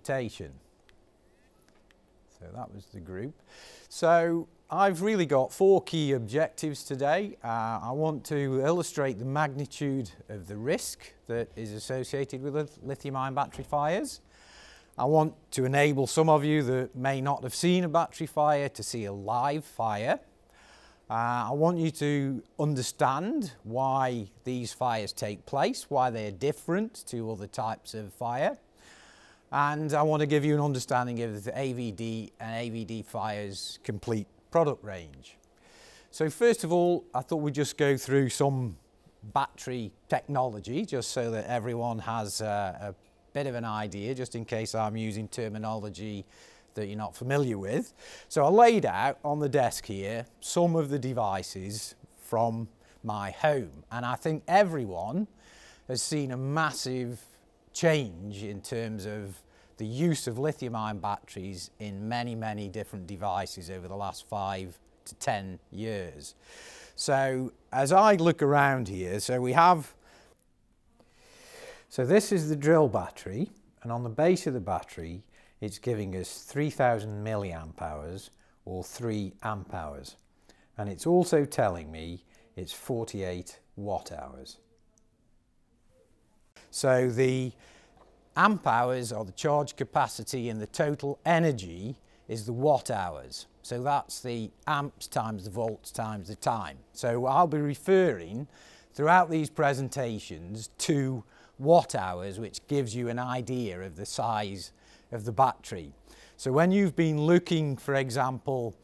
invitation. So that was the group. So I've really got four key objectives today. Uh, I want to illustrate the magnitude of the risk that is associated with lithium ion battery fires. I want to enable some of you that may not have seen a battery fire to see a live fire. Uh, I want you to understand why these fires take place, why they're different to other types of fire. And I want to give you an understanding of the AVD and AVD Fire's complete product range. So first of all, I thought we'd just go through some battery technology just so that everyone has a, a bit of an idea just in case I'm using terminology that you're not familiar with. So I laid out on the desk here some of the devices from my home and I think everyone has seen a massive change in terms of the use of lithium ion batteries in many, many different devices over the last five to 10 years. So as I look around here, so we have so this is the drill battery and on the base of the battery it's giving us 3000 milliamp hours or 3 amp hours and it's also telling me it's 48 watt hours. So the amp hours or the charge capacity and the total energy is the watt hours. So that's the amps times the volts times the time. So I'll be referring throughout these presentations to watt hours, which gives you an idea of the size of the battery. So when you've been looking, for example,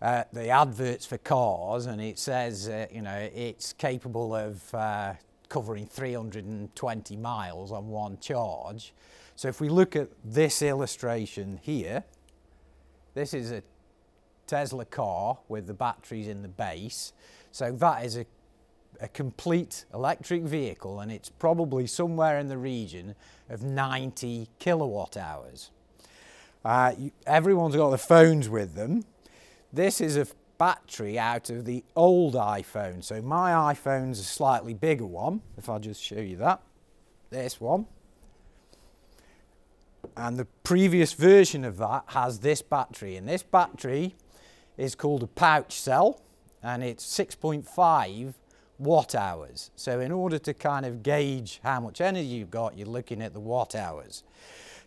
at the adverts for cars and it says, uh, you know, it's capable of uh, covering 320 miles on one charge. So if we look at this illustration here, this is a Tesla car with the batteries in the base. So that is a a complete electric vehicle and it's probably somewhere in the region of 90 kilowatt hours. Uh, you, everyone's got their phones with them. This is a battery out of the old iPhone. So my iPhone's a slightly bigger one, if I'll just show you that. This one. And the previous version of that has this battery. And this battery is called a pouch cell and it's 6.5 watt hours. So in order to kind of gauge how much energy you've got, you're looking at the watt hours.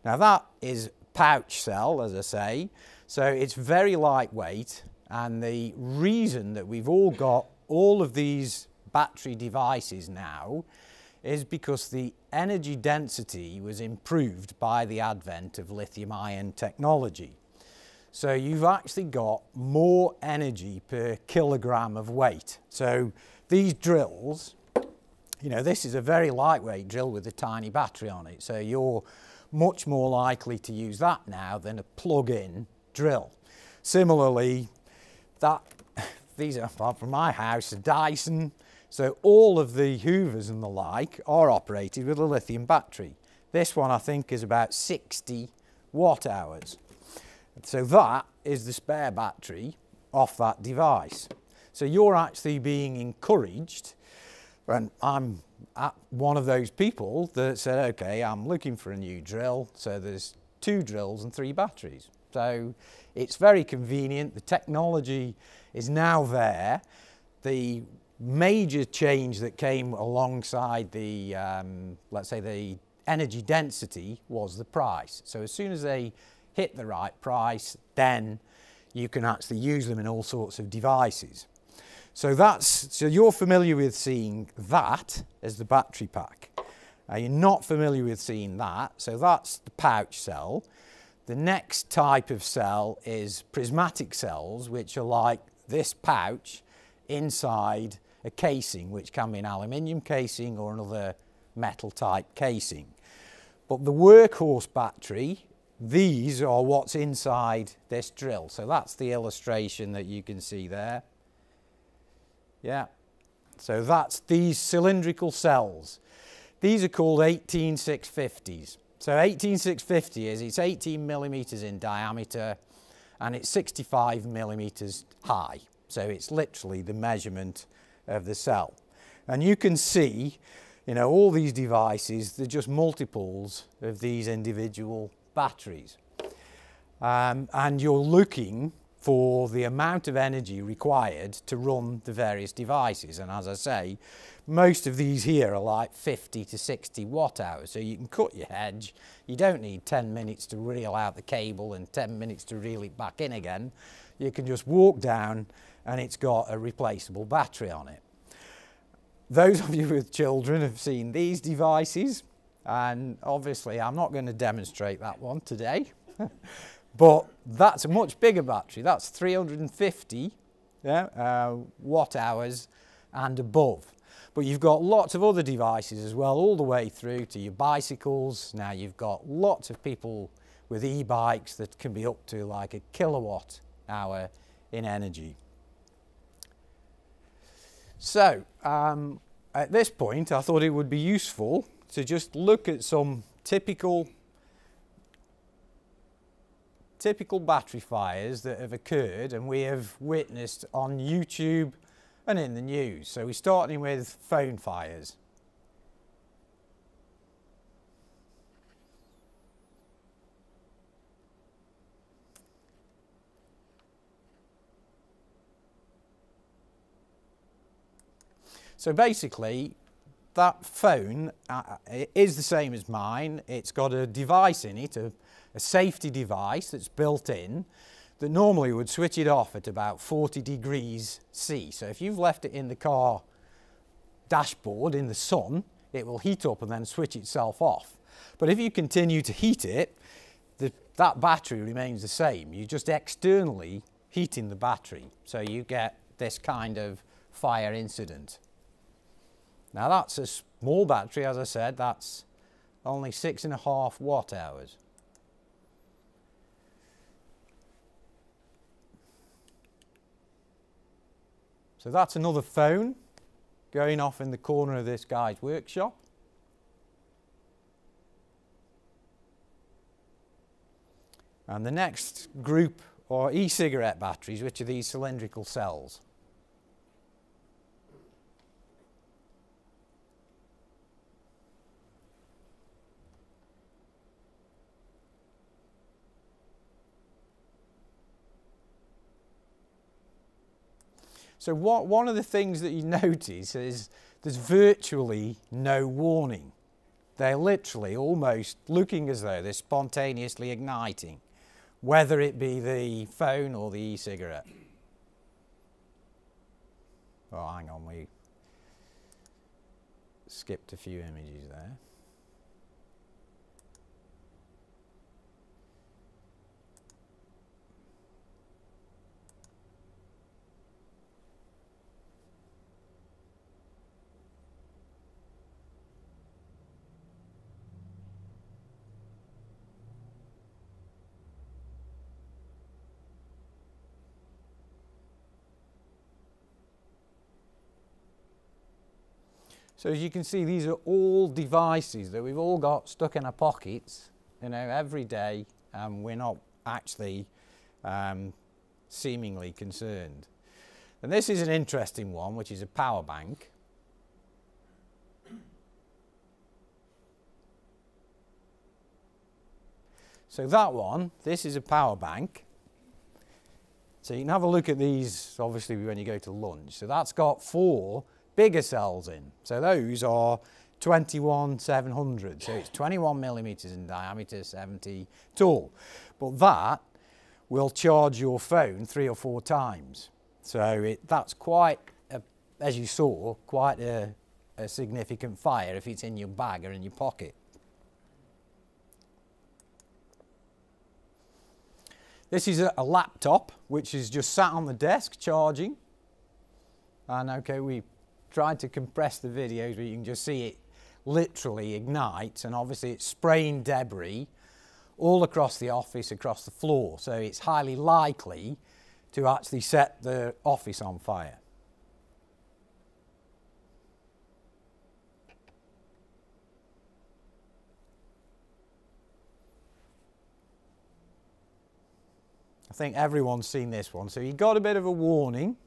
Now that is pouch cell, as I say, so it's very lightweight and the reason that we've all got all of these battery devices now is because the energy density was improved by the advent of lithium ion technology. So you've actually got more energy per kilogram of weight. So these drills, you know, this is a very lightweight drill with a tiny battery on it, so you're much more likely to use that now than a plug-in drill. Similarly, that these are apart from my house, a Dyson, so all of the Hoovers and the like are operated with a lithium battery. This one I think is about 60 watt hours. So that is the spare battery off that device. So you're actually being encouraged, and I'm one of those people that said, okay, I'm looking for a new drill, so there's two drills and three batteries. So it's very convenient, the technology is now there. The major change that came alongside the, um, let's say the energy density was the price. So as soon as they hit the right price, then you can actually use them in all sorts of devices. So that's so you're familiar with seeing that as the battery pack. Uh, you're not familiar with seeing that, so that's the pouch cell. The next type of cell is prismatic cells, which are like this pouch inside a casing, which can be an aluminium casing or another metal type casing. But the workhorse battery, these are what's inside this drill. So that's the illustration that you can see there. Yeah. So that's these cylindrical cells. These are called 18650s. So 18650 is it's 18 millimeters in diameter and it's 65 millimeters high. So it's literally the measurement of the cell. And you can see, you know, all these devices, they're just multiples of these individual batteries. Um, and you're looking for the amount of energy required to run the various devices. And as I say, most of these here are like 50 to 60 watt hours. So you can cut your hedge. You don't need 10 minutes to reel out the cable and 10 minutes to reel it back in again. You can just walk down and it's got a replaceable battery on it. Those of you with children have seen these devices and obviously I'm not going to demonstrate that one today. But that's a much bigger battery. That's 350 yeah, uh, watt hours and above. But you've got lots of other devices as well, all the way through to your bicycles. Now you've got lots of people with e-bikes that can be up to like a kilowatt hour in energy. So um, at this point, I thought it would be useful to just look at some typical typical battery fires that have occurred and we have witnessed on YouTube and in the news. So we're starting with phone fires. So basically, that phone uh, is the same as mine. It's got a device in it, a a safety device that's built in that normally would switch it off at about 40 degrees C. So if you've left it in the car dashboard in the sun, it will heat up and then switch itself off. But if you continue to heat it, the, that battery remains the same. You're just externally heating the battery. So you get this kind of fire incident. Now that's a small battery, as I said, that's only six and a half watt hours. So that's another phone going off in the corner of this guy's workshop. And the next group are e-cigarette batteries, which are these cylindrical cells. So what, one of the things that you notice is there's virtually no warning. They're literally almost looking as though they're spontaneously igniting, whether it be the phone or the e-cigarette. Oh, hang on, we skipped a few images there. So as you can see, these are all devices that we've all got stuck in our pockets, you know, every day, and we're not actually um, seemingly concerned. And this is an interesting one, which is a power bank. So that one, this is a power bank. So you can have a look at these, obviously, when you go to lunch. So that's got four bigger cells in. So those are 21 700. So it's 21 millimeters in diameter, 70 tall. But that will charge your phone three or four times. So it, that's quite, a, as you saw, quite a, a significant fire if it's in your bag or in your pocket. This is a, a laptop which is just sat on the desk charging. And okay, we tried to compress the videos but you can just see it literally ignite and obviously it's spraying debris all across the office, across the floor. So it's highly likely to actually set the office on fire. I think everyone's seen this one. So you got a bit of a warning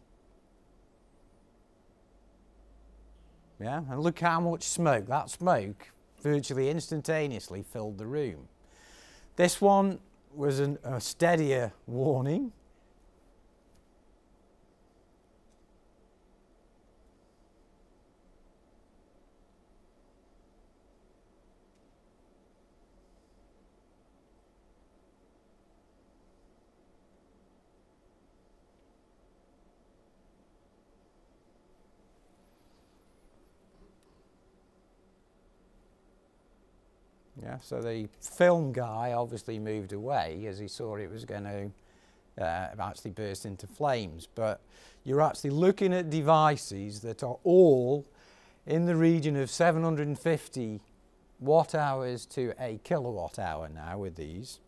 Yeah, and look how much smoke. That smoke virtually instantaneously filled the room. This one was an, a steadier warning. So the film guy obviously moved away as he saw it was going to uh, actually burst into flames. But you're actually looking at devices that are all in the region of 750 watt hours to a kilowatt hour now with these.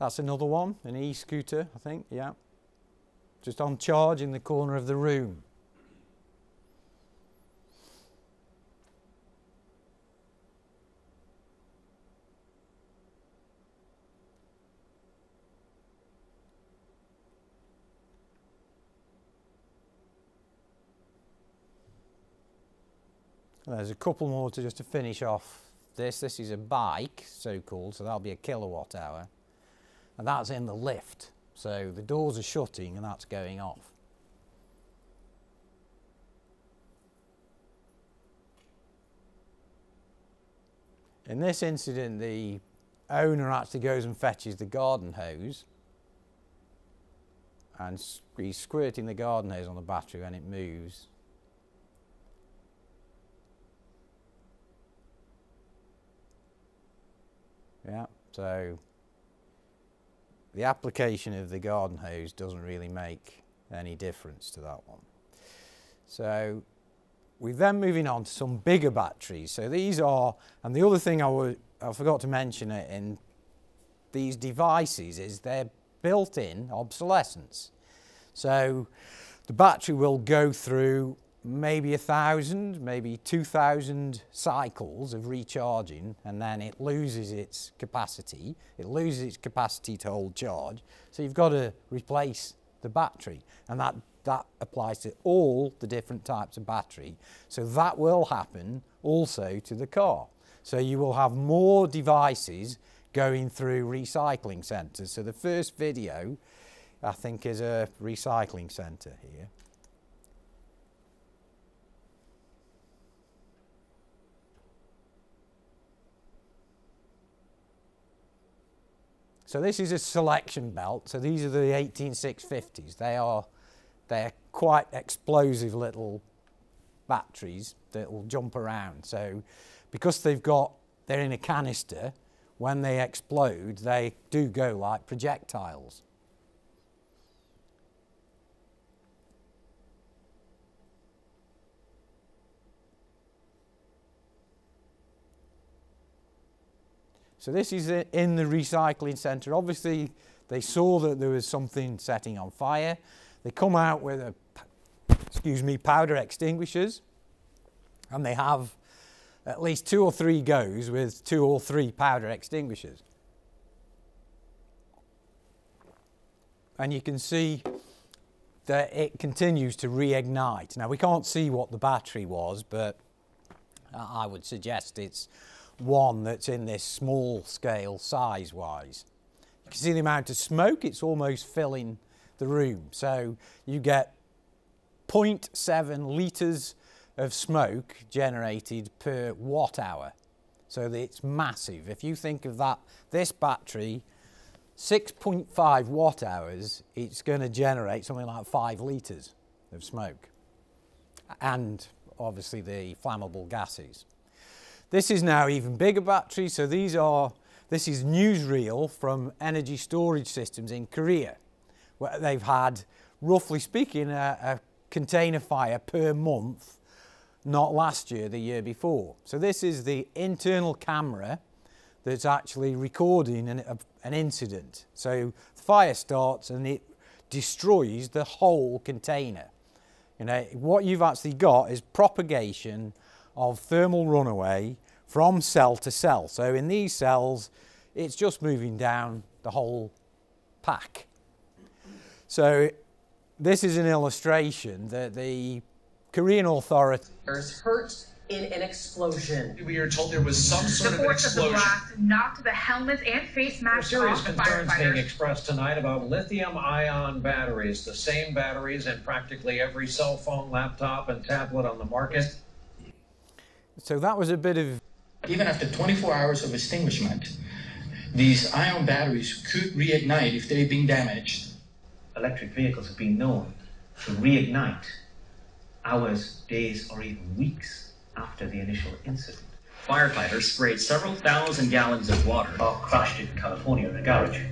That's another one, an e-scooter, I think, yeah. Just on charge in the corner of the room. There's a couple more to just to finish off this. This is a bike, so-called, so that'll be a kilowatt hour and that's in the lift. So the doors are shutting and that's going off. In this incident, the owner actually goes and fetches the garden hose and he's squirting the garden hose on the battery when it moves. Yeah, so the application of the garden hose doesn't really make any difference to that one. So we're then moving on to some bigger batteries. So these are, and the other thing I, I forgot to mention it in these devices is their built-in obsolescence. So the battery will go through maybe a thousand, maybe 2,000 cycles of recharging and then it loses its capacity. It loses its capacity to hold charge. So you've got to replace the battery and that, that applies to all the different types of battery. So that will happen also to the car. So you will have more devices going through recycling centres. So the first video I think is a recycling centre here. So this is a selection belt. So these are the 18650s. They are they're quite explosive little batteries that will jump around. So because they've got they're in a canister, when they explode, they do go like projectiles. So this is in the recycling centre. Obviously, they saw that there was something setting on fire. They come out with a, excuse me, powder extinguishers, and they have at least two or three goes with two or three powder extinguishers. And you can see that it continues to reignite. Now we can't see what the battery was, but I would suggest it's one that's in this small scale size wise. You can see the amount of smoke, it's almost filling the room. So you get 0.7 litres of smoke generated per watt hour. So it's massive. If you think of that, this battery, 6.5 watt hours, it's going to generate something like 5 litres of smoke. And obviously the flammable gases. This is now even bigger battery, so these are, this is newsreel from energy storage systems in Korea, where they've had, roughly speaking, a, a container fire per month, not last year, the year before. So this is the internal camera that's actually recording an, a, an incident. So the fire starts and it destroys the whole container. You know, what you've actually got is propagation of thermal runaway from cell to cell. So in these cells, it's just moving down the whole pack. So this is an illustration that the Korean authorities hurt in an explosion. We are told there was some sort the of an force of the blast knocked the helmets and face There are masks serious off the concerns being expressed tonight about lithium ion batteries, the same batteries in practically every cell phone, laptop, and tablet on the market. So that was a bit of Even after 24 hours of extinguishment, these ion batteries could reignite if they've been damaged. electric vehicles have been known to reignite hours, days, or even weeks after the initial incident. Firefighters sprayed several thousand gallons of water. Car crashed in California in a garage.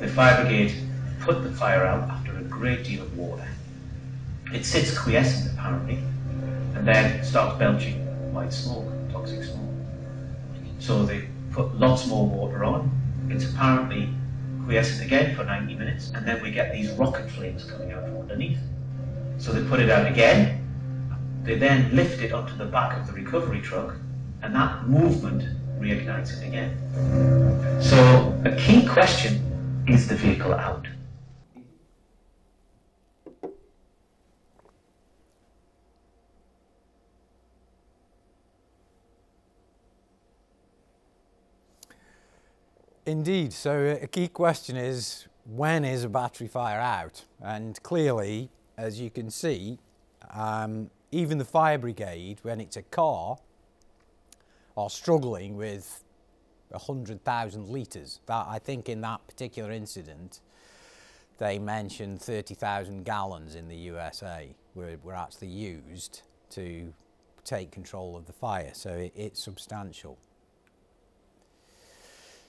The fire brigade put the fire out after a great deal of water. It sits quiescent apparently, and then starts belching white smoke, toxic smoke. So they put lots more water on. It's apparently quiescent again for 90 minutes, and then we get these rocket flames coming out from underneath. So they put it out again. They then lift it onto the back of the recovery truck, and that movement reignites it again. So a key question is the vehicle out? Indeed. So a key question is when is a battery fire out? And clearly, as you can see, um, even the fire brigade, when it's a car, are struggling with 100,000 litres. That I think in that particular incident, they mentioned 30,000 gallons in the USA were, were actually used to take control of the fire. So it, it's substantial.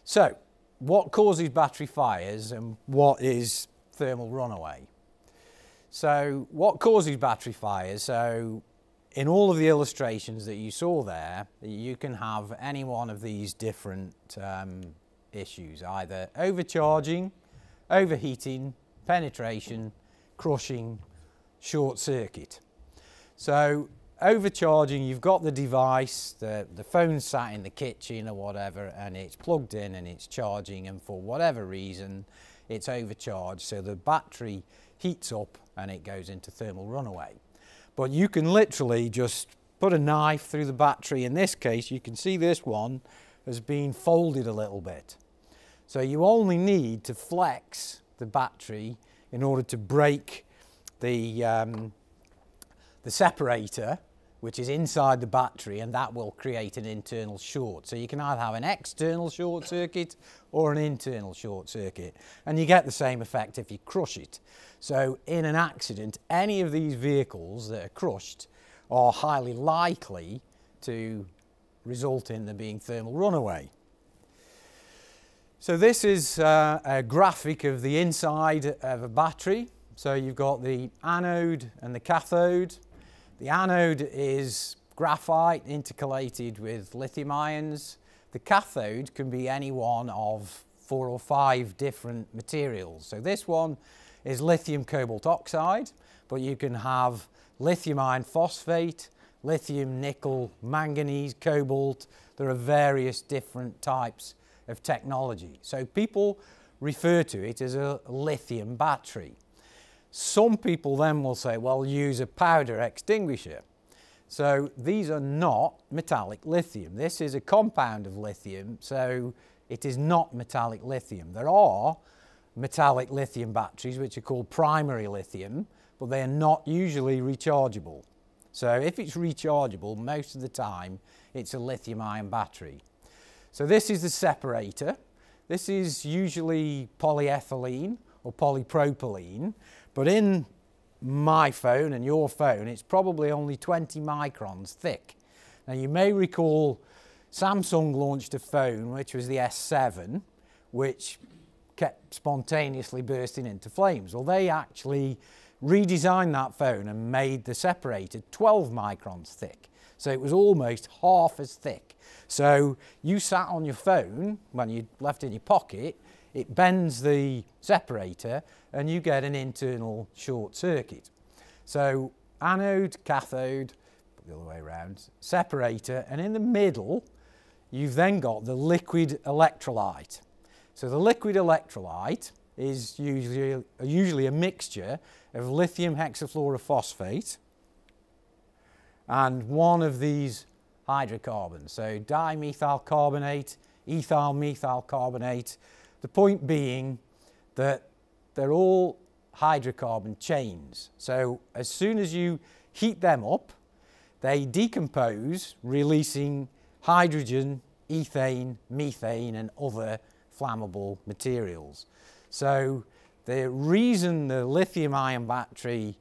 So, what causes battery fires and what is thermal runaway? So, what causes battery fires? So, in all of the illustrations that you saw there, you can have any one of these different um, issues either overcharging, overheating, penetration, crushing, short circuit. So, overcharging, you've got the device, the, the phone sat in the kitchen or whatever, and it's plugged in and it's charging, and for whatever reason, it's overcharged. So the battery heats up and it goes into thermal runaway. But you can literally just put a knife through the battery. In this case, you can see this one has been folded a little bit. So you only need to flex the battery in order to break the um, the separator which is inside the battery and that will create an internal short. So you can either have an external short circuit or an internal short circuit and you get the same effect if you crush it. So in an accident any of these vehicles that are crushed are highly likely to result in them being thermal runaway. So this is uh, a graphic of the inside of a battery. So you've got the anode and the cathode. The anode is graphite intercalated with lithium ions. The cathode can be any one of four or five different materials. So this one is lithium cobalt oxide, but you can have lithium iron phosphate, lithium, nickel, manganese, cobalt. There are various different types of technology. So people refer to it as a lithium battery. Some people then will say, well, use a powder extinguisher. So these are not metallic lithium. This is a compound of lithium, so it is not metallic lithium. There are metallic lithium batteries which are called primary lithium, but they are not usually rechargeable. So if it's rechargeable, most of the time it's a lithium ion battery. So this is the separator. This is usually polyethylene or polypropylene, but in my phone and your phone, it's probably only 20 microns thick. Now you may recall Samsung launched a phone, which was the S7, which kept spontaneously bursting into flames. Well, they actually redesigned that phone and made the separator 12 microns thick. So it was almost half as thick. So you sat on your phone when you left it in your pocket, it bends the separator and you get an internal short circuit. So anode, cathode, the other way around, separator, and in the middle you've then got the liquid electrolyte. So the liquid electrolyte is usually, usually a mixture of lithium hexafluorophosphate and one of these hydrocarbons. So dimethyl carbonate, ethyl methyl carbonate. The point being that they're all hydrocarbon chains. So as soon as you heat them up, they decompose, releasing hydrogen, ethane, methane, and other flammable materials. So the reason the lithium ion battery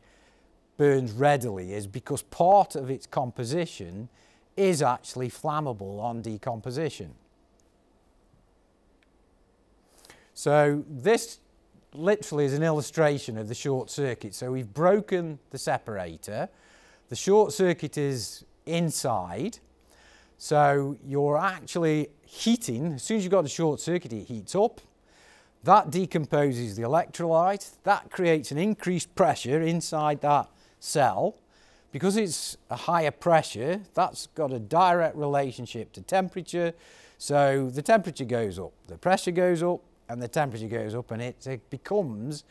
burns readily is because part of its composition is actually flammable on decomposition. So this literally is an illustration of the short circuit. So we've broken the separator. The short circuit is inside. So you're actually heating, as soon as you've got the short circuit, it heats up. That decomposes the electrolyte. That creates an increased pressure inside that cell. Because it's a higher pressure, that's got a direct relationship to temperature. So the temperature goes up, the pressure goes up, and the temperature goes up, and it, it becomes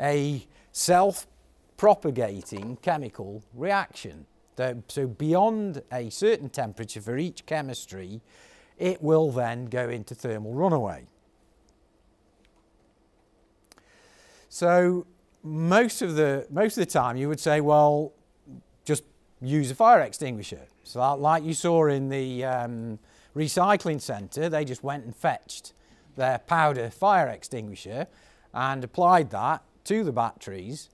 a self-propagating chemical reaction. So beyond a certain temperature for each chemistry, it will then go into thermal runaway. So most of the most of the time you would say, well, just use a fire extinguisher. So like you saw in the um, recycling centre, they just went and fetched their powder fire extinguisher and applied that to the batteries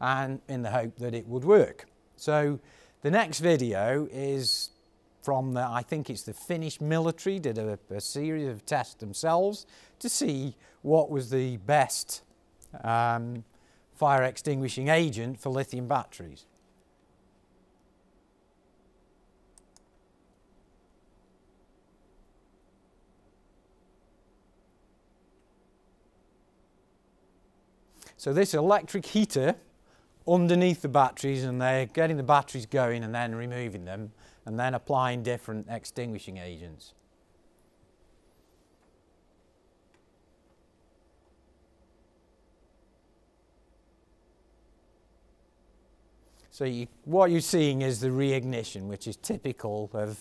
and in the hope that it would work. So the next video is from the, I think it's the Finnish military, did a, a series of tests themselves to see what was the best um, fire extinguishing agent for lithium batteries. So this electric heater underneath the batteries and they're getting the batteries going and then removing them and then applying different extinguishing agents. So you, what you're seeing is the reignition, which is typical of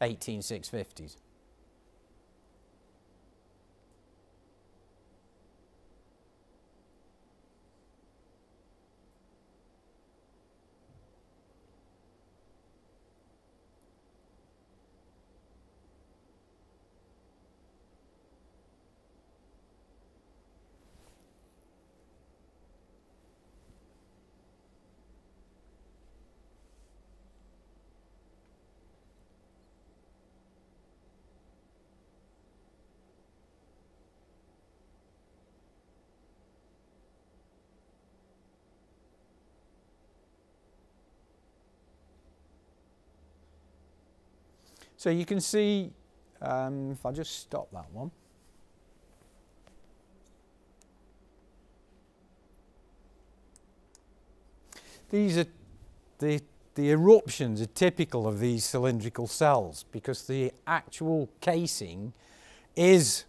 18650s. So you can see, um, if I just stop that one. These are the, the eruptions are typical of these cylindrical cells because the actual casing is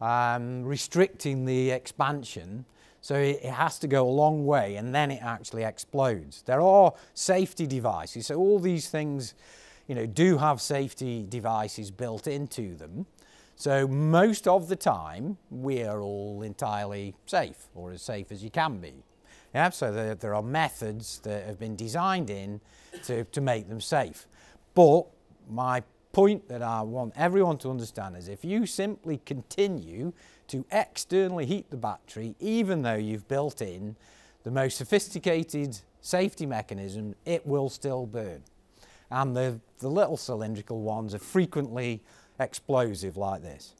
um, restricting the expansion so it, it, has to go a long way and then it actually explodes. There are safety devices, so all these things you know, do have safety devices built into them. So most of the time, we are all entirely safe, or as safe as you can be. Yeah, so there, there are methods that have been designed in to, to make them safe. But my point that I want everyone to understand is if you simply continue to externally heat the battery, even though you've built in the most sophisticated safety mechanism, it will still burn and the, the little cylindrical ones are frequently explosive like this.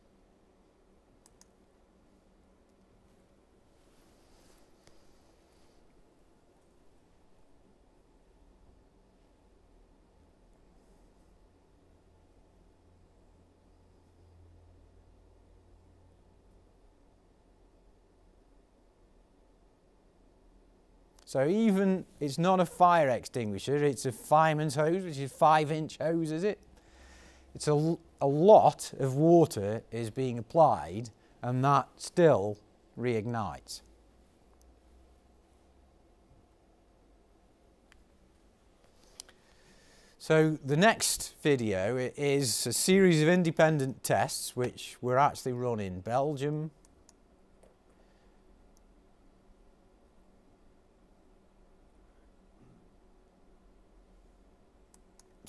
So even, it's not a fire extinguisher, it's a fireman's hose, which is five inch hose, is it? It's a, a lot of water is being applied and that still reignites. So the next video is a series of independent tests which were actually run in Belgium,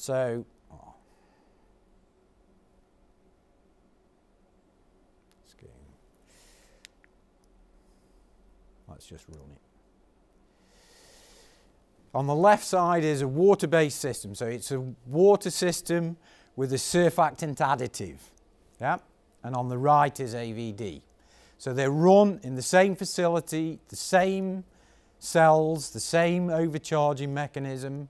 So, let's just run it. On the left side is a water-based system. So it's a water system with a surfactant additive. Yeah? And on the right is AVD. So they're run in the same facility, the same cells, the same overcharging mechanism.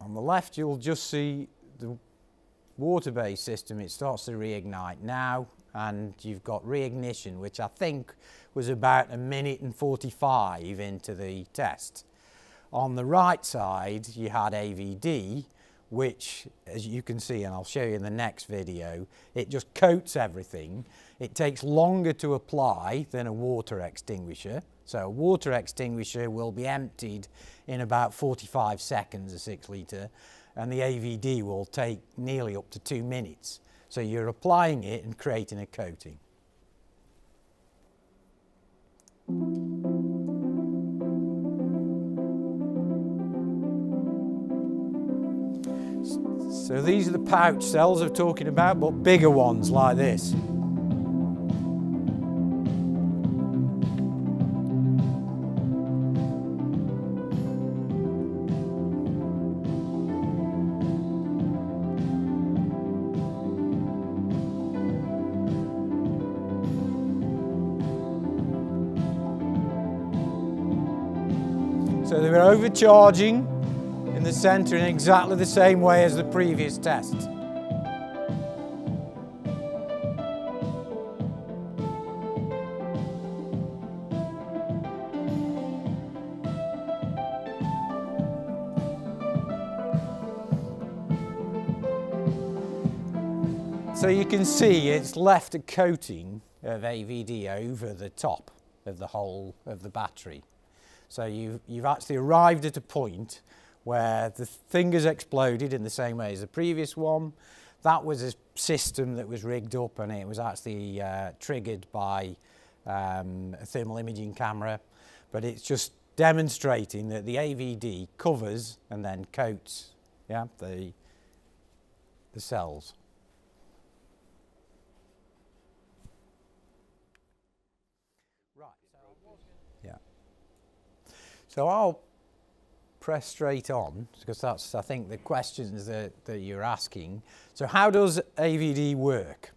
On the left you'll just see the water-based system, it starts to reignite now and you've got reignition which I think was about a minute and 45 into the test. On the right side you had AVD which as you can see and I'll show you in the next video it just coats everything. It takes longer to apply than a water extinguisher so a water extinguisher will be emptied in about 45 seconds a 6 litre and the AVD will take nearly up to two minutes. So you're applying it and creating a coating. So these are the pouch cells I'm talking about, but bigger ones like this. Overcharging in the centre in exactly the same way as the previous test. So you can see it's left a coating of AVD over the top of the whole of the battery. So you've, you've actually arrived at a point where the thing has exploded in the same way as the previous one. That was a system that was rigged up and it was actually uh, triggered by um, a thermal imaging camera. But it's just demonstrating that the AVD covers and then coats yeah, the, the cells. So I'll press straight on because that's, I think, the questions that, that you're asking. So how does AVD work?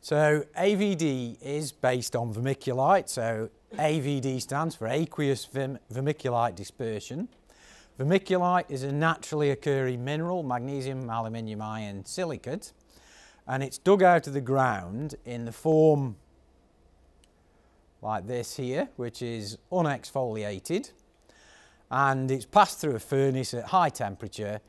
So AVD is based on vermiculite. So AVD stands for aqueous vermiculite dispersion. Vermiculite is a naturally occurring mineral, magnesium, aluminium iron silicate, and it's dug out of the ground in the form like this here, which is unexfoliated, and it's passed through a furnace at high temperature.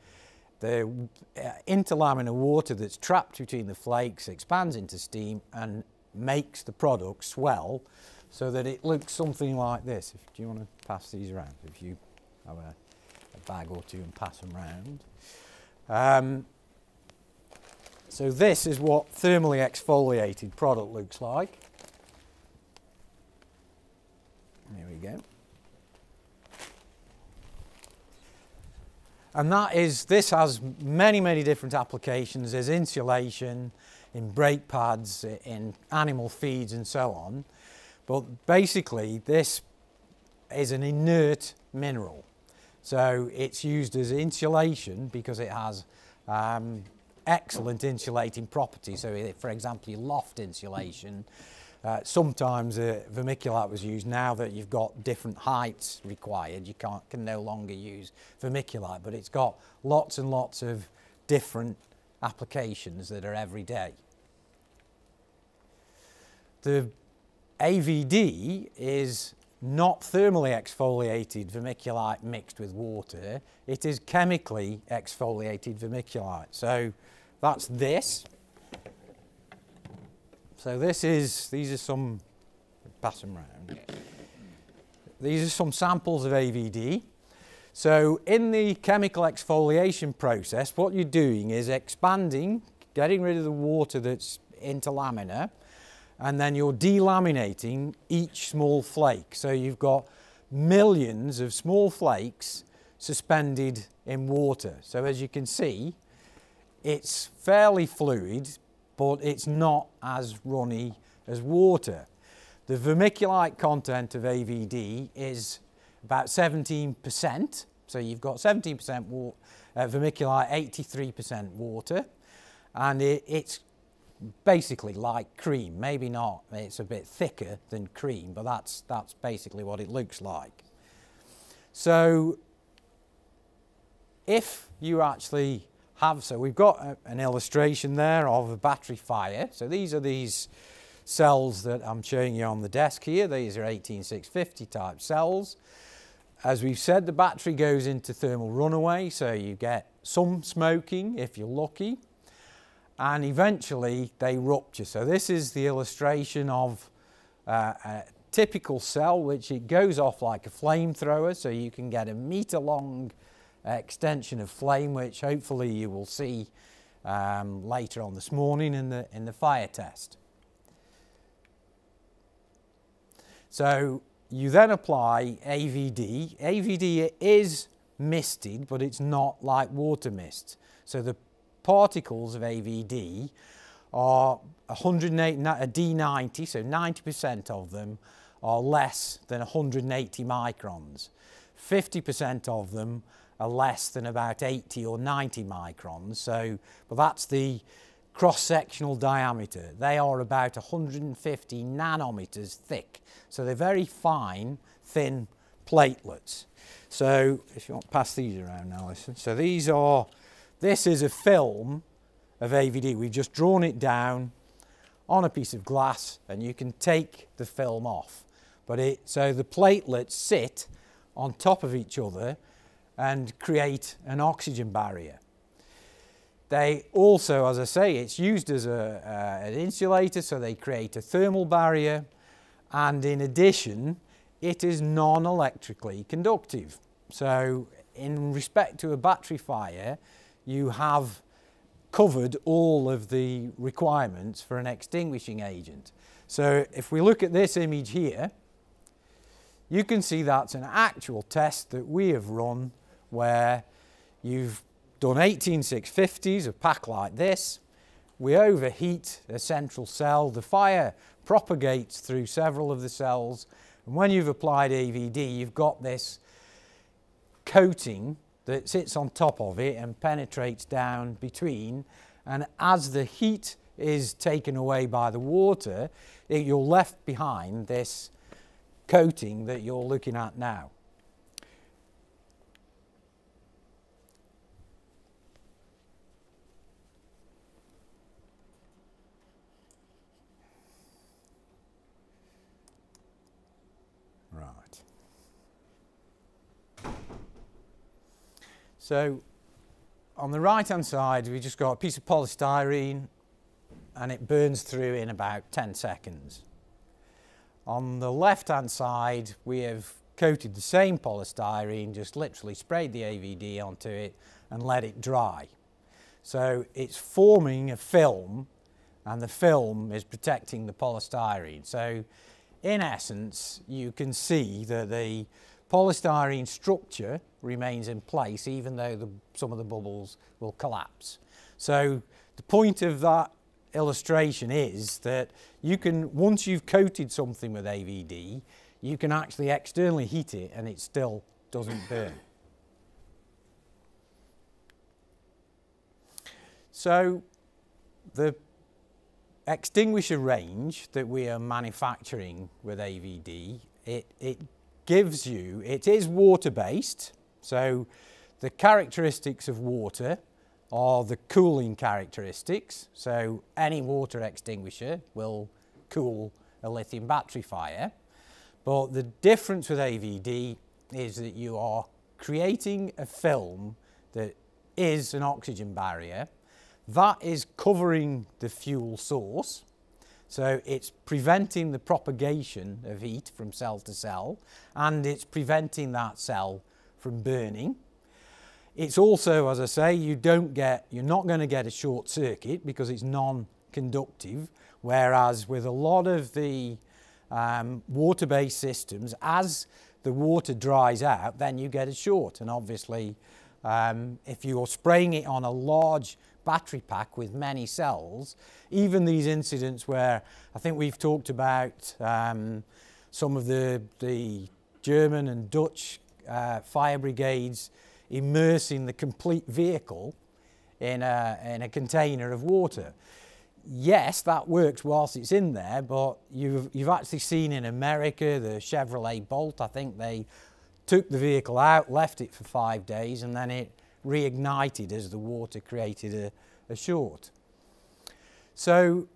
The uh, interlaminar water that's trapped between the flakes expands into steam and makes the product swell so that it looks something like this. If, do you want to pass these around? If you have a, a bag or two and pass them around. Um, so this is what thermally exfoliated product looks like. There we go. And that is, this has many, many different applications. There's insulation, in brake pads, in animal feeds and so on. But basically this is an inert mineral. So it's used as insulation because it has um, excellent insulating properties. So it, for example, loft insulation uh, sometimes vermiculite was used. Now that you've got different heights required, you can't, can no longer use vermiculite, but it's got lots and lots of different applications that are everyday. The AVD is not thermally exfoliated vermiculite mixed with water, it is chemically exfoliated vermiculite. So that's this. So this is, these are some, pass them round. These are some samples of AVD. So in the chemical exfoliation process, what you're doing is expanding, getting rid of the water that's interlaminar, and then you're delaminating each small flake. So you've got millions of small flakes suspended in water. So as you can see, it's fairly fluid, but it's not as runny as water. The vermiculite content of AVD is about 17%. So you've got 17% wa- uh, vermiculite, 83% water, and it, it's basically like cream. Maybe not, it's a bit thicker than cream, but that's, that's basically what it looks like. So if you actually have, so we've got a, an illustration there of a battery fire. So these are these cells that I'm showing you on the desk here. These are 18650 type cells. As we've said, the battery goes into thermal runaway, so you get some smoking if you're lucky, and eventually they rupture. So this is the illustration of uh, a typical cell, which it goes off like a flamethrower, so you can get a meter long extension of flame, which hopefully you will see um, later on this morning in the, in the fire test. So you then apply AVD. AVD is misted, but it's not like water mist. So the particles of AVD are 108, a D90, so 90% of them are less than 180 microns. 50% of them are less than about 80 or 90 microns. So, but that's the cross-sectional diameter. They are about 150 nanometers thick. So they're very fine, thin platelets. So if you want to pass these around now, listen. So these are, this is a film of AVD. We've just drawn it down on a piece of glass and you can take the film off. But it, so the platelets sit on top of each other and create an oxygen barrier. They also, as I say, it's used as a, uh, an insulator, so they create a thermal barrier, and in addition, it is non-electrically conductive. So in respect to a battery fire, you have covered all of the requirements for an extinguishing agent. So if we look at this image here, you can see that's an actual test that we have run where you've done 18650s, a pack like this. We overheat a central cell. The fire propagates through several of the cells. And when you've applied AVD, you've got this coating that sits on top of it and penetrates down between. And as the heat is taken away by the water, it, you're left behind this coating that you're looking at now. Right. So on the right hand side we just got a piece of polystyrene and it burns through in about 10 seconds. On the left hand side we have coated the same polystyrene, just literally sprayed the AVD onto it and let it dry. So it's forming a film and the film is protecting the polystyrene. So in essence, you can see that the polystyrene structure remains in place even though the, some of the bubbles will collapse. So the point of that illustration is that you can, once you've coated something with AVD, you can actually externally heat it and it still doesn't burn. So the extinguisher range that we are manufacturing with AVD, it, it gives you, it is water based, so the characteristics of water are the cooling characteristics, so any water extinguisher will cool a lithium battery fire, But the difference with AVD is that you are creating a film that is an oxygen barrier. That is covering the fuel source. So it's preventing the propagation of heat from cell to cell and it's preventing that cell from burning. It's also, as I say, you don't get, you're not going to get a short circuit because it's non-conductive, whereas with a lot of the um, water-based systems, as the water dries out, then you get a short. And obviously, um, if you're spraying it on a large battery pack with many cells, even these incidents where I think we've talked about um, some of the, the German and Dutch uh, fire brigades immersing the complete vehicle in a, in a container of water. Yes, that works whilst it's in there, but you've, you've actually seen in America, the Chevrolet Bolt, I think they took the vehicle out, left it for five days, and then it reignited as the water created a, a short. So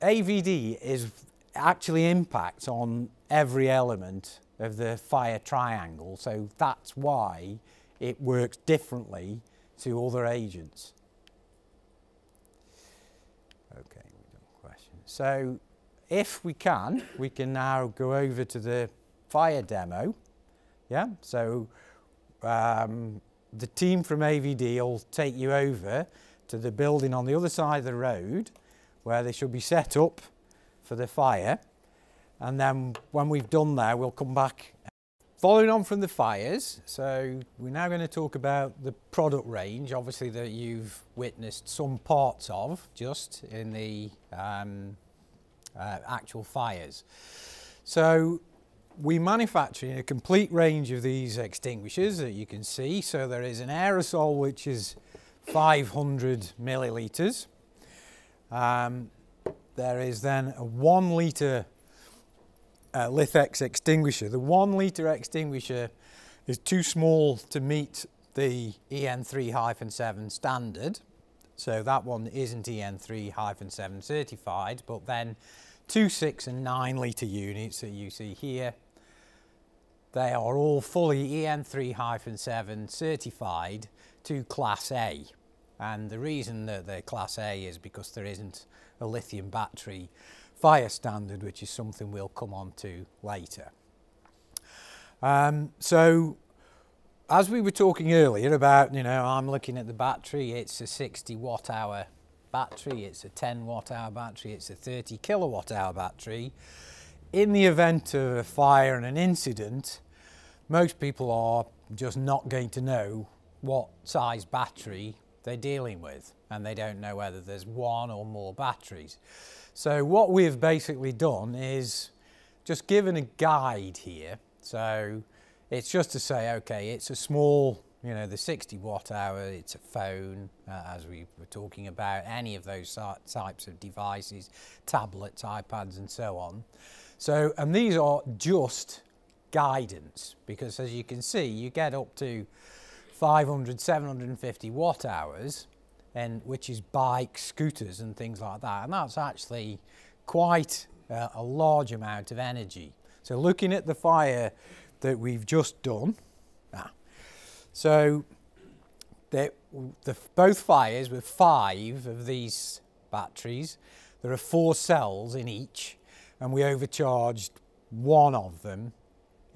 AVD is actually impacts on every element of the fire triangle, so that's why it works differently to other agents. Okay. So if we can, we can now go over to the fire demo. Yeah, so um, the team from AVD will take you over to the building on the other side of the road where they should be set up for the fire. And then when we've done that, we'll come back. Following on from the fires, so we're now going to talk about the product range, obviously that you've witnessed some parts of just in the um, uh, actual fires. So we manufacture a complete range of these extinguishers that you can see. So there is an aerosol which is 500 millilitres. Um, there is then a one litre uh, Lithex extinguisher. The one litre extinguisher is too small to meet the EN3-7 standard. So that one isn't EN3-7 certified, but then two, six and nine litre units that you see here. They are all fully EN3-7 certified to Class A. And the reason that they're Class A is because there isn't a lithium battery fire standard, which is something we'll come on to later. Um, so as we were talking earlier about, you know, I'm looking at the battery, it's a 60 watt hour battery, it's a 10 watt hour battery, it's a 30 kilowatt hour battery. In the event of a fire and an incident, most people are just not going to know what size battery they're dealing with and they don't know whether there's one or more batteries. So what we've basically done is just given a guide here. So it's just to say, okay, it's a small you know, the 60 watt hour, it's a phone, uh, as we were talking about, any of those types of devices, tablets, iPads and so on. So, and these are just guidance because as you can see, you get up to 500, 750 watt hours, and which is bikes, scooters and things like that. And that's actually quite uh, a large amount of energy. So looking at the fire that we've just done, so the, both fires with five of these batteries. There are four cells in each and we overcharged one of them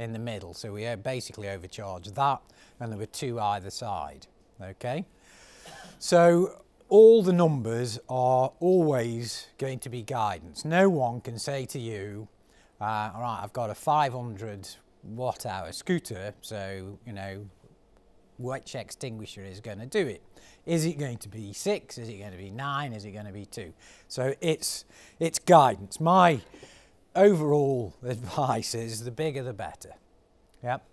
in the middle. So we basically overcharged that and there were two either side. Okay. So all the numbers are always going to be guidance. No one can say to you, uh, all right, I've got a 500 watt hour scooter, so, you know, which extinguisher is going to do it. Is it going to be six? Is it going to be nine? Is it going to be two? So it's, it's guidance. My overall advice is the bigger the better. Yep.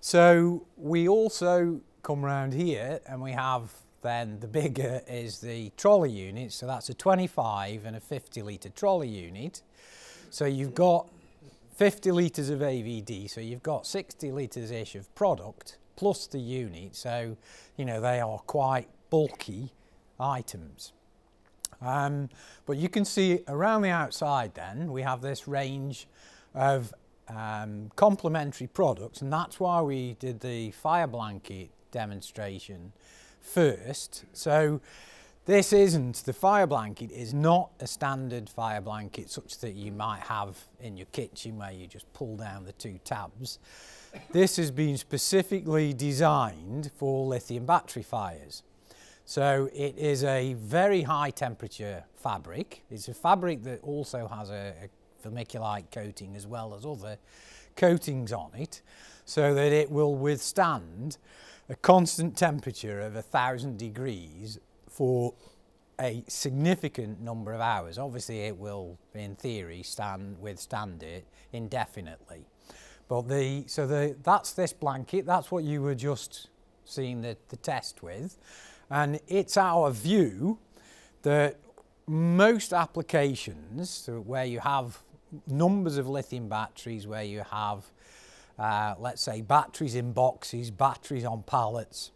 So we also come round here and we have then the bigger is the trolley unit. So that's a 25 and a 50 litre trolley unit. So you've got 50 litres of AVD, so you've got 60 litres-ish of product plus the unit. So, you know, they are quite bulky items. Um, but you can see around the outside then, we have this range of um, complementary products, and that's why we did the fire blanket demonstration first. So this isn't, the fire blanket is not a standard fire blanket such that you might have in your kitchen where you just pull down the two tabs. This has been specifically designed for lithium battery fires. So it is a very high temperature fabric. It's a fabric that also has a, a vermiculite coating as well as other coatings on it so that it will withstand a constant temperature of a thousand degrees for a significant number of hours. Obviously it will in theory stand withstand it indefinitely. But the so the that's this blanket, that's what you were just seeing the, the test with. And it's our view that most applications where you have numbers of lithium batteries, where you have, uh, let's say, batteries in boxes, batteries on pallets,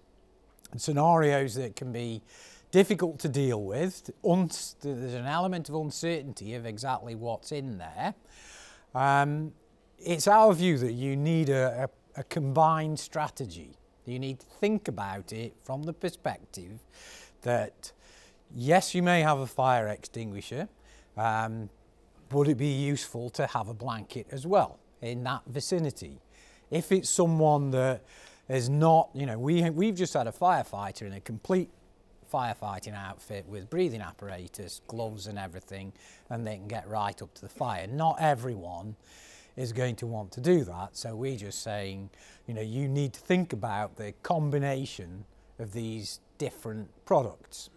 and scenarios that can be difficult to deal with. there's an element of uncertainty of exactly what's in there. Um, it's our view that you need a, a, a combined strategy you need to think about it from the perspective that yes, you may have a fire extinguisher, um, would it be useful to have a blanket as well in that vicinity? If it's someone that is not, you know, we, we've just had a firefighter in a complete firefighting outfit with breathing apparatus, gloves and everything, and they can get right up to the fire. Not everyone is going to want to do that. So we're just saying, you know, you need to think about the combination of these different products.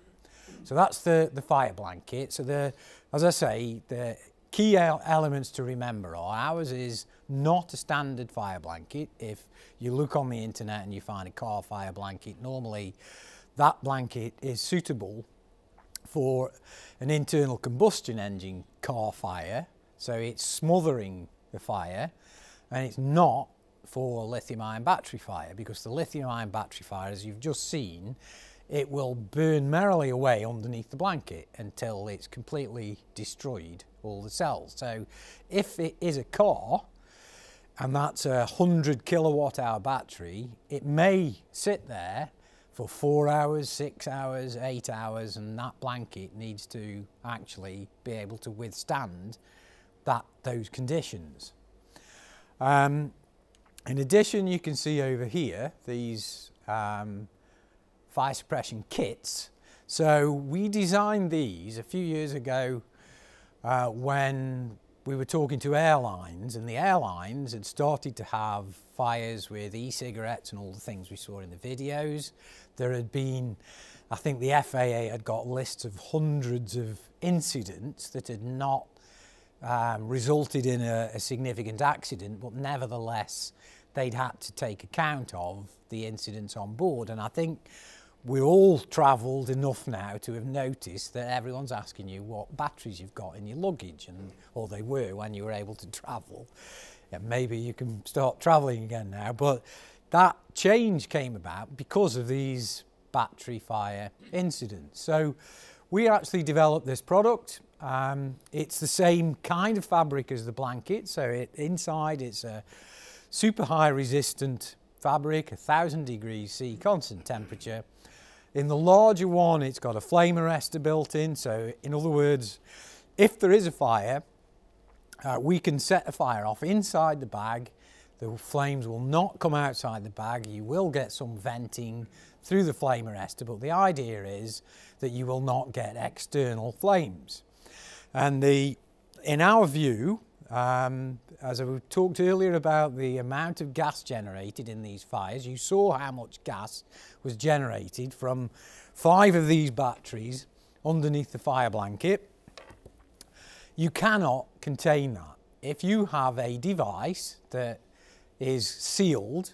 So that's the, the fire blanket. So the, as I say, the key elements to remember are ours is not a standard fire blanket. If you look on the internet and you find a car fire blanket, normally that blanket is suitable for an internal combustion engine car fire. So it's smothering the fire and it's not for lithium ion battery fire because the lithium ion battery fire as you've just seen it will burn merrily away underneath the blanket until it's completely destroyed all the cells. So if it is a car and that's a 100 kilowatt hour battery, it may sit there for four hours, six hours, eight hours, and that blanket needs to actually be able to withstand that those conditions. Um, in addition, you can see over here these um, fire suppression kits. So we designed these a few years ago uh, when we were talking to airlines and the airlines had started to have fires with e-cigarettes and all the things we saw in the videos. There had been, I think the FAA had got lists of hundreds of incidents that had not um, resulted in a, a significant accident, but nevertheless, they'd had to take account of the incidents on board. And I think we're all travelled enough now to have noticed that everyone's asking you what batteries you've got in your luggage, and or they were when you were able to travel. Yeah, maybe you can start travelling again now, but that change came about because of these battery fire incidents. So we actually developed this product. Um, it's the same kind of fabric as the blanket, so it, inside it's a super high resistant fabric, a thousand degrees C constant temperature. In the larger one, it's got a flame arrestor built in, so in other words, if there is a fire, uh, we can set the fire off inside the bag. The flames will not come outside the bag. You will get some venting through the flame arrestor, but the idea is that you will not get external flames. And the, in our view, um, as I talked earlier about the amount of gas generated in these fires, you saw how much gas was generated from five of these batteries underneath the fire blanket. You cannot contain that. If you have a device that is sealed,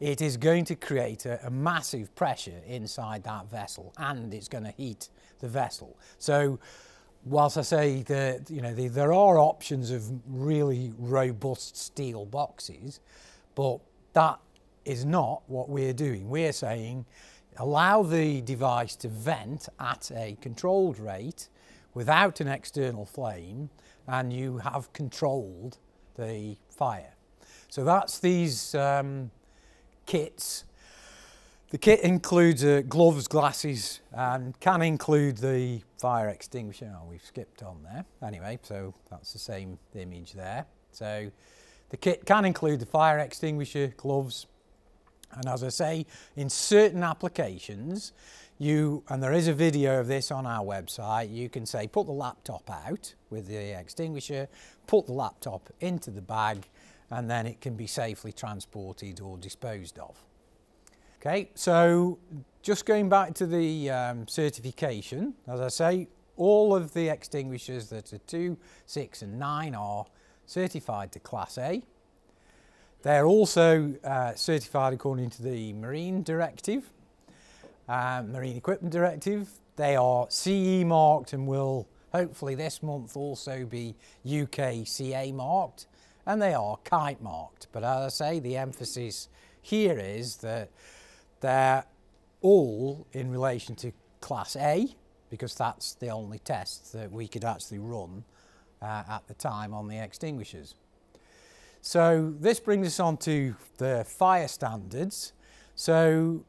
it is going to create a, a massive pressure inside that vessel and it's going to heat the vessel. So whilst I say that you know the, there are options of really robust steel boxes, but that is not what we're doing. We're saying allow the device to vent at a controlled rate without an external flame and you have controlled the fire. So that's these um, kits. The kit includes uh, gloves, glasses, and can include the fire extinguisher. Oh, we've skipped on there. Anyway, so that's the same image there. So the kit can include the fire extinguisher, gloves, and as I say, in certain applications, you, and there is a video of this on our website, you can say put the laptop out with the extinguisher, put the laptop into the bag, and then it can be safely transported or disposed of. Okay, so just going back to the um, certification, as I say, all of the extinguishers that are 2, 6 and 9 are certified to Class A. They're also uh, certified according to the Marine Directive, uh, Marine Equipment Directive. They are CE marked and will hopefully this month also be UK CA marked and they are kite marked. But as I say, the emphasis here is that they're all in relation to Class A because that's the only test that we could actually run uh, at the time on the extinguishers. So this brings us on to the fire standards. So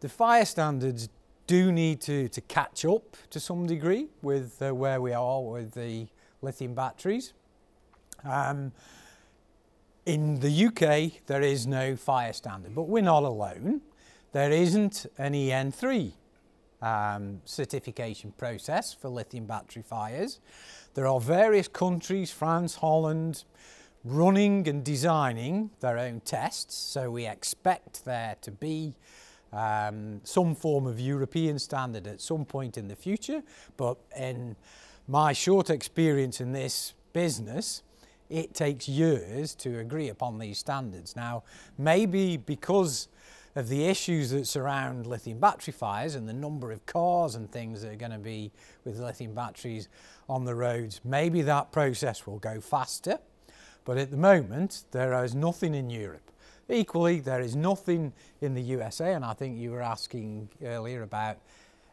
the fire standards do need to, to catch up to some degree with uh, where we are with the lithium batteries. Um, in the UK, there is no fire standard, but we're not alone. There isn't an EN3 um, certification process for lithium battery fires. There are various countries, France, Holland, running and designing their own tests, so we expect there to be um, some form of European standard at some point in the future, but in my short experience in this business, it takes years to agree upon these standards. Now, maybe because of the issues that surround lithium battery fires and the number of cars and things that are going to be with lithium batteries on the roads, maybe that process will go faster. But at the moment, there is nothing in Europe. Equally, there is nothing in the USA, and I think you were asking earlier about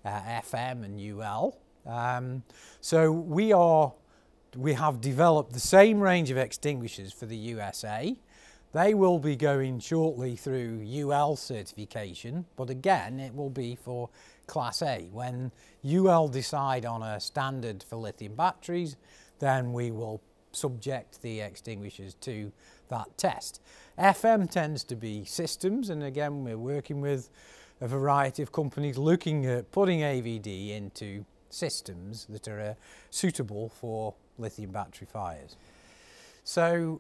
uh, FM and UL. Um, so we are we have developed the same range of extinguishers for the USA. They will be going shortly through UL certification, but again, it will be for Class A. When UL decide on a standard for lithium batteries, then we will subject the extinguishers to that test. FM tends to be systems, and again, we're working with a variety of companies looking at putting AVD into systems that are uh, suitable for lithium battery fires. So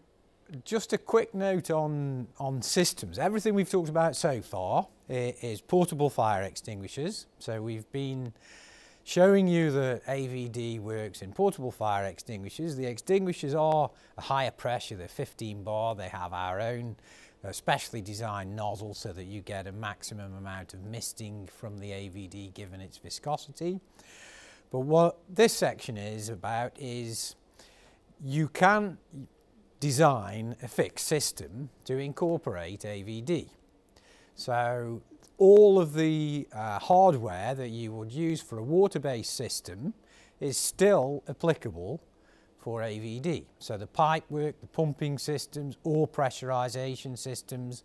just a quick note on, on systems. Everything we've talked about so far is portable fire extinguishers. So we've been showing you that AVD works in portable fire extinguishers. The extinguishers are a higher pressure, they're 15 bar, they have our own uh, specially designed nozzle so that you get a maximum amount of misting from the AVD given its viscosity. But what this section is about is you can design a fixed system to incorporate AVD. So all of the uh, hardware that you would use for a water-based system is still applicable for AVD. So the pipe work, the pumping systems, or pressurization systems,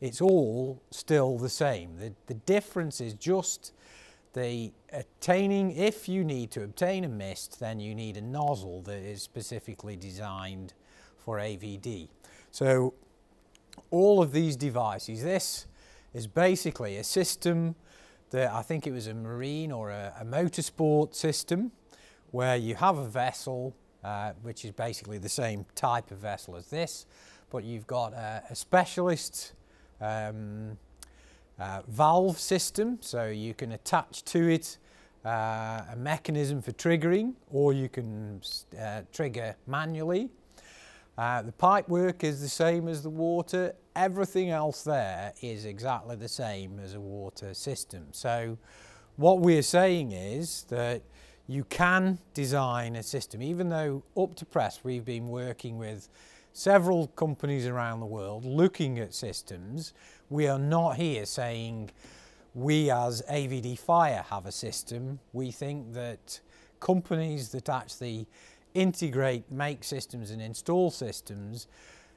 it's all still the same. The, the difference is just the attaining, if you need to obtain a mist, then you need a nozzle that is specifically designed for AVD. So all of these devices, this is basically a system that I think it was a marine or a, a motorsport system where you have a vessel uh, which is basically the same type of vessel as this, but you've got a, a specialist um, uh, valve system, so you can attach to it uh, a mechanism for triggering or you can uh, trigger manually. Uh, the pipe work is the same as the water. Everything else there is exactly the same as a water system. So what we're saying is that you can design a system, even though up to press we've been working with several companies around the world looking at systems we are not here saying we as AVD Fire have a system. We think that companies that actually integrate, make systems and install systems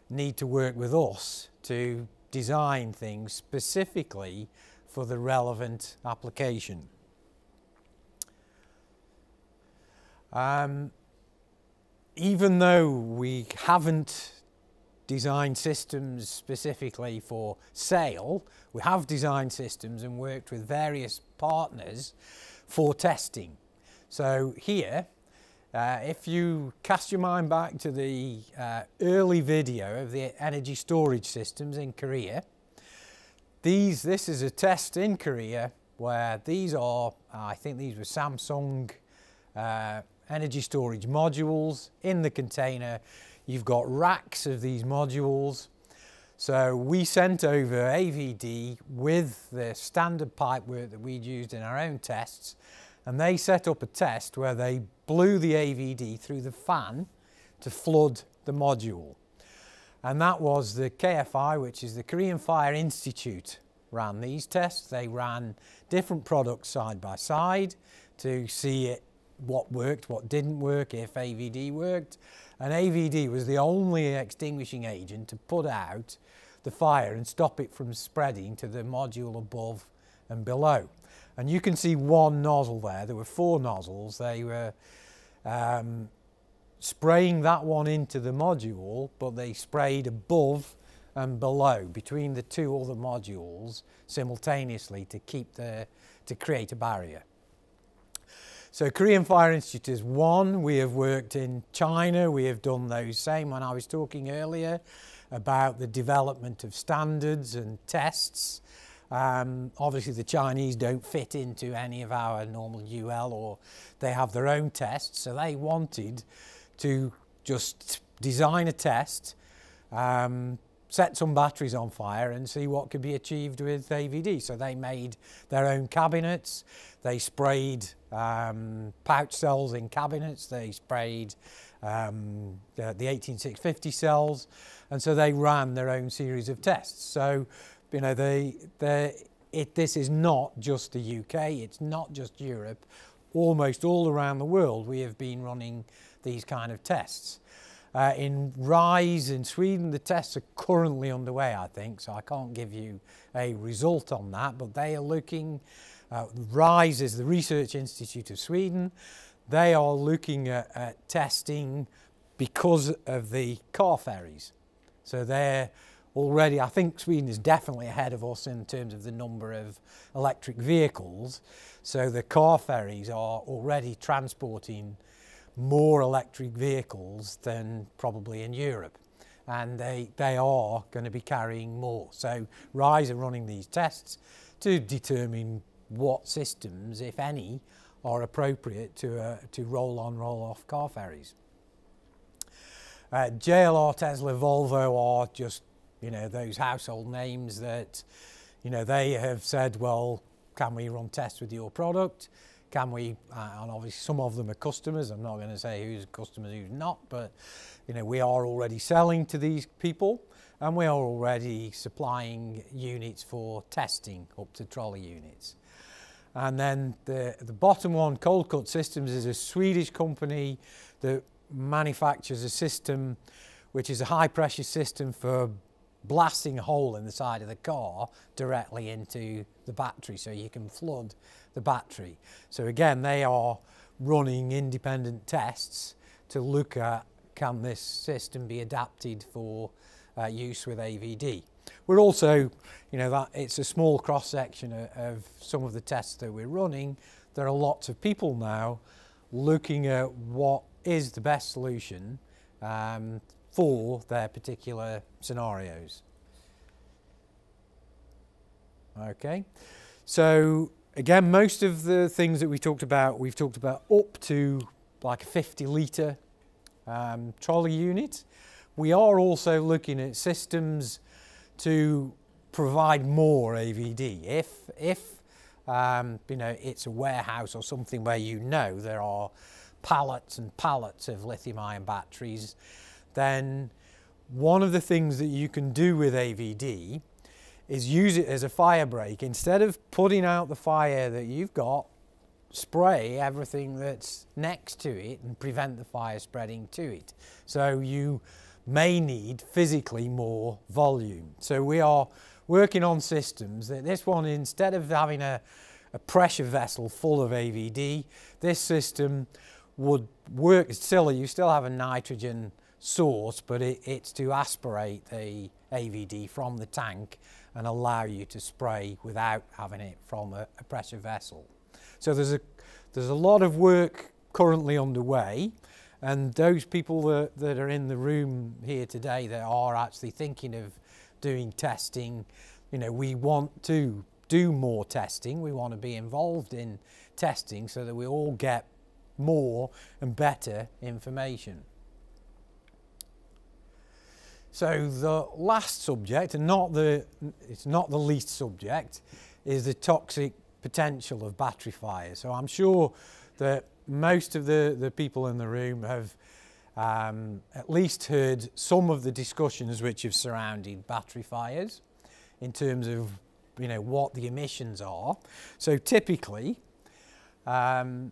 need to work with us to design things specifically for the relevant application. Um, even though we haven't designed systems specifically for sale, we have designed systems and worked with various partners for testing. So here, uh, if you cast your mind back to the uh, early video of the energy storage systems in Korea, these, this is a test in Korea where these are, I think these were Samsung uh, energy storage modules in the container. You've got racks of these modules. So we sent over AVD with the standard pipework that we'd used in our own tests and they set up a test where they blew the AVD through the fan to flood the module. And that was the KFI, which is the Korean Fire Institute, ran these tests. They ran different products side by side to see it, what worked, what didn't work, if AVD worked. And AVD was the only extinguishing agent to put out the fire and stop it from spreading to the module above and below. And you can see one nozzle there. There were four nozzles. They were um, spraying that one into the module, but they sprayed above and below between the two other modules simultaneously to keep the to create a barrier. So Korean Fire Institute is one. We have worked in China. We have done those same when I was talking earlier about the development of standards and tests. Um, obviously, the Chinese don't fit into any of our normal UL or they have their own tests. So they wanted to just design a test, um, set some batteries on fire and see what could be achieved with AVD. So they made their own cabinets. They sprayed um, pouch cells in cabinets. They sprayed um, the, the 18650 cells. And so they ran their own series of tests. So you know, they, they, it, this is not just the UK, it's not just Europe. Almost all around the world we have been running these kind of tests. Uh, in RISE in Sweden, the tests are currently underway, I think, so I can't give you a result on that, but they are looking, uh, RISE is the Research Institute of Sweden, they are looking at, at testing because of the car ferries. So they're already, I think Sweden is definitely ahead of us in terms of the number of electric vehicles. So the car ferries are already transporting more electric vehicles than probably in Europe. And they, they are going to be carrying more. So RISE are running these tests to determine what systems, if any, are appropriate to, uh, to roll on, roll off car ferries. Uh, JLR, Tesla, Volvo are just you know, those household names that, you know, they have said, well, can we run tests with your product? Can we, uh, and obviously some of them are customers, I'm not going to say who's customers, who's not, but, you know, we are already selling to these people and we are already supplying units for testing up to trolley units. And then the, the bottom one, Cold Cut Systems, is a Swedish company that manufactures a system which is a high pressure system for blasting a hole in the side of the car directly into the battery so you can flood the battery. So again, they are running independent tests to look at can this system be adapted for uh, use with AVD. We're also, you know, that it's a small cross section of, of some of the tests that we're running. There are lots of people now looking at what is the best solution um, for their particular scenarios. Okay, so again, most of the things that we talked about, we've talked about up to like a 50 litre um, trolley unit. We are also looking at systems to provide more AVD. If, if um, you know, it's a warehouse or something where you know there are pallets and pallets of lithium ion batteries, then one of the things that you can do with AVD is use it as a fire break. Instead of putting out the fire that you've got spray everything that's next to it and prevent the fire spreading to it. So you may need physically more volume. So we are working on systems that this one, instead of having a, a pressure vessel full of AVD, this system would work still, you still have a nitrogen source, but it, it's to aspirate the AVD from the tank and allow you to spray without having it from a, a pressure vessel. So there's a, there's a lot of work currently underway and those people that, that are in the room here today that are actually thinking of doing testing, you know, we want to do more testing. We want to be involved in testing so that we all get more and better information. So the last subject, and not the, it's not the least subject, is the toxic potential of battery fires. So I'm sure that most of the, the people in the room have um, at least heard some of the discussions which have surrounded battery fires in terms of you know what the emissions are. So typically, um,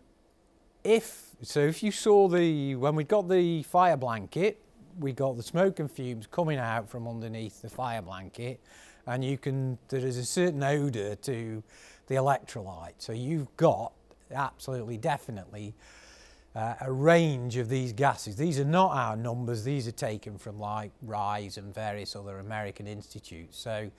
if so, if you saw the when we got the fire blanket, we got the smoke and fumes coming out from underneath the fire blanket, and you can there is a certain odour to the electrolyte. So you've got absolutely definitely uh, a range of these gases. These are not our numbers, these are taken from like RISE and various other American institutes. So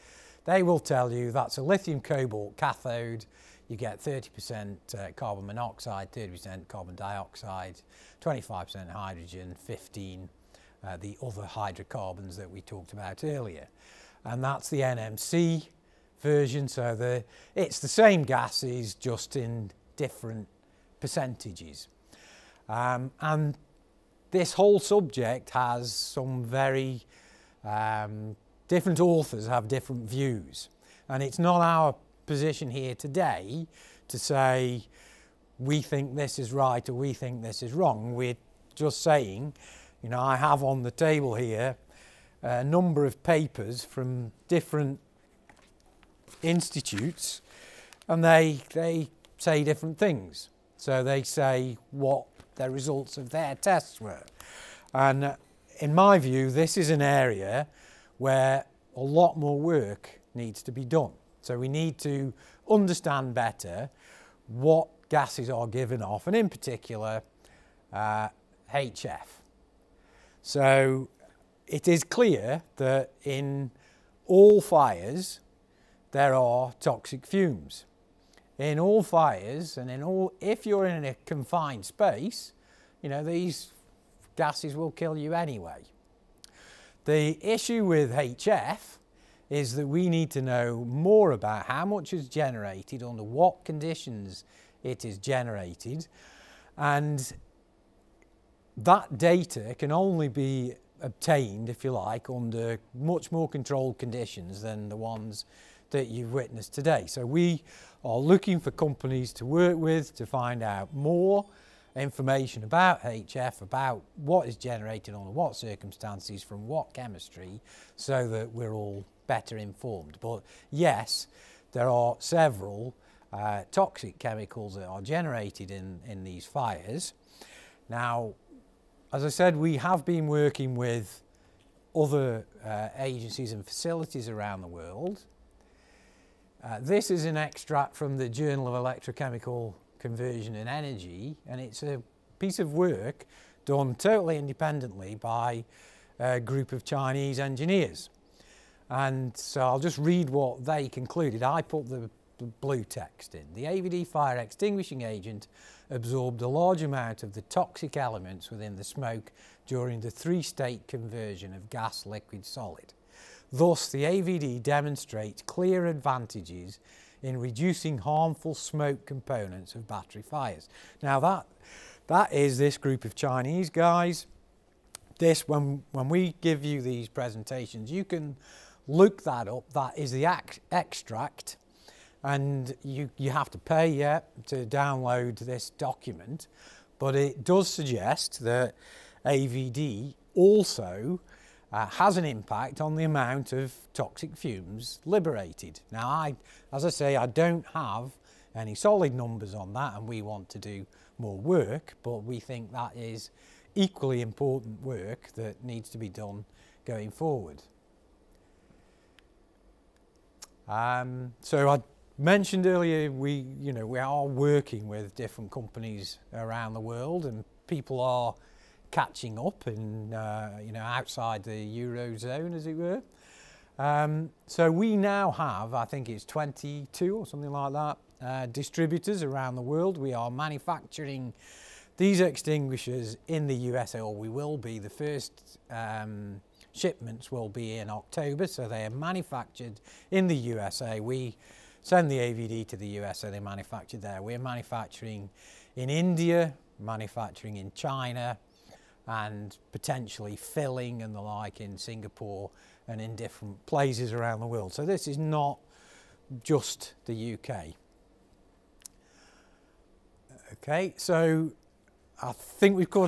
they will tell you that's a lithium cobalt cathode, you get 30% uh, carbon monoxide, 30% carbon dioxide, 25% hydrogen, 15 uh, the other hydrocarbons that we talked about earlier. And that's the NMC version, so the, it's the same gases just in different percentages. Um, and this whole subject has some very um, different authors have different views. And it's not our position here today to say we think this is right or we think this is wrong. We're just saying, you know, I have on the table here a number of papers from different institutes and they, they say different things. So they say what the results of their tests were. And in my view, this is an area where a lot more work needs to be done. So we need to understand better what gases are given off, and in particular, uh, HF. So it is clear that in all fires, there are toxic fumes. In all fires and in all, if you're in a confined space, you know, these gases will kill you anyway. The issue with HF is that we need to know more about how much is generated, under what conditions it is generated, and that data can only be obtained, if you like, under much more controlled conditions than the ones that you've witnessed today. So we are looking for companies to work with to find out more information about HF, about what is generated under what circumstances, from what chemistry, so that we're all better informed. But yes, there are several uh, toxic chemicals that are generated in, in these fires. Now, as I said, we have been working with other uh, agencies and facilities around the world uh, this is an extract from the Journal of Electrochemical Conversion and Energy, and it's a piece of work done totally independently by a group of Chinese engineers. And so I'll just read what they concluded. I put the, the blue text in. The AVD fire extinguishing agent absorbed a large amount of the toxic elements within the smoke during the three-state conversion of gas, liquid, solid. Thus, the AVD demonstrates clear advantages in reducing harmful smoke components of battery fires. Now that, that is this group of Chinese guys. This, when, when we give you these presentations, you can look that up. That is the extract and you, you have to pay yeah, to download this document. But it does suggest that AVD also uh, has an impact on the amount of toxic fumes liberated. Now, I, as I say, I don't have any solid numbers on that and we want to do more work, but we think that is equally important work that needs to be done going forward. Um, so I mentioned earlier we you know we are working with different companies around the world and people are catching up in uh, you know outside the eurozone as it were. Um, so we now have i think it's 22 or something like that uh, distributors around the world. We are manufacturing these extinguishers in the usa or we will be the first um, shipments will be in october so they are manufactured in the usa we send the AVD to the US so they're manufactured there. We're manufacturing in India, manufacturing in China, and potentially filling and the like in Singapore and in different places around the world. So this is not just the UK. Okay, so I think we've covered